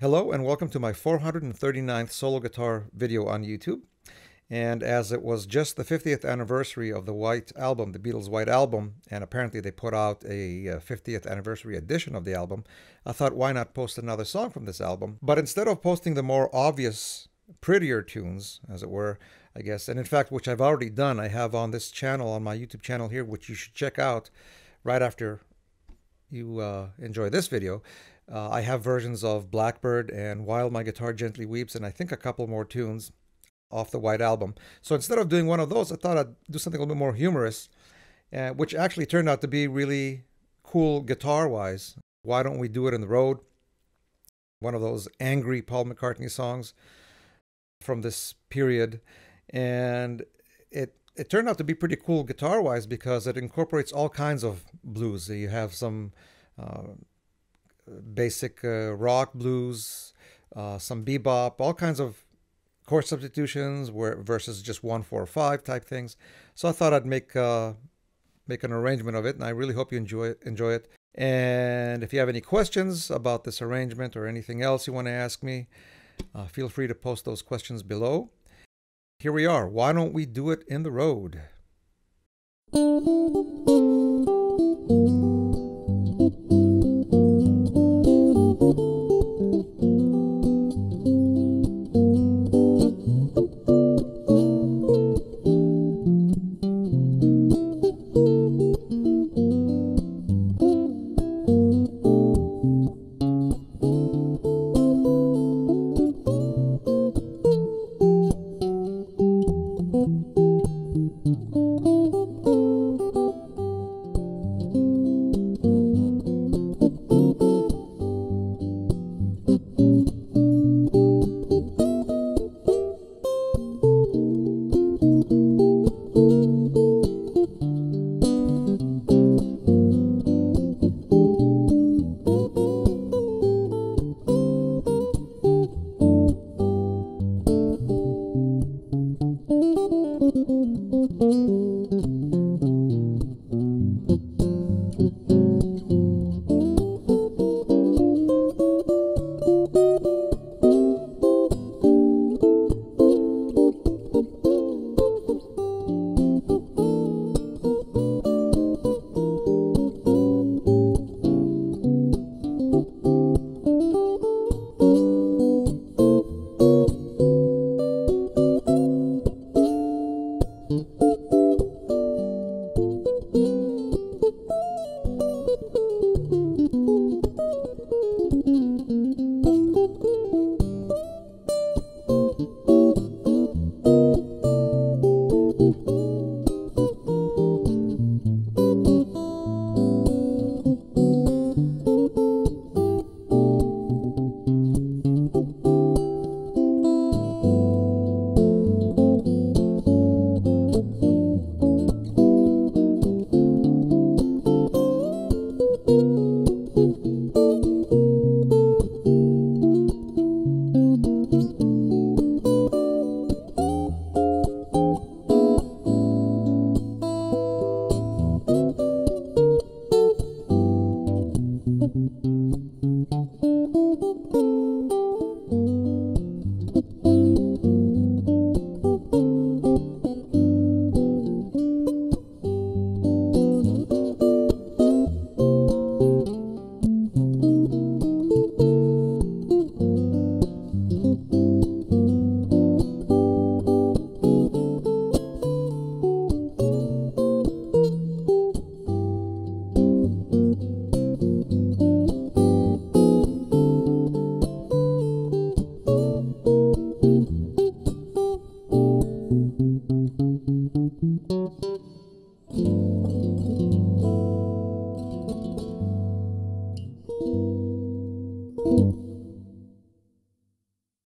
Hello and welcome to my 439th solo guitar video on YouTube. And as it was just the 50th anniversary of the White Album, the Beatles' White Album, and apparently they put out a 50th uh, anniversary edition of the album, I thought why not post another song from this album? But instead of posting the more obvious, prettier tunes, as it were, I guess, and in fact, which I've already done, I have on this channel, on my YouTube channel here, which you should check out right after you uh, enjoy this video. Uh, I have versions of Blackbird and While My Guitar Gently Weeps, and I think a couple more tunes off the White Album. So instead of doing one of those, I thought I'd do something a little bit more humorous, uh, which actually turned out to be really cool guitar wise. Why don't we do it in the road? One of those angry Paul McCartney songs from this period. And it it turned out to be pretty cool guitar wise because it incorporates all kinds of blues. You have some uh, basic uh, rock blues, uh, some bebop, all kinds of chord substitutions where versus just one four five type things. So I thought I'd make uh, make an arrangement of it, and I really hope you enjoy it. Enjoy it. And if you have any questions about this arrangement or anything else you want to ask me, uh, feel free to post those questions below. Here we are. Why don't we do it in the road?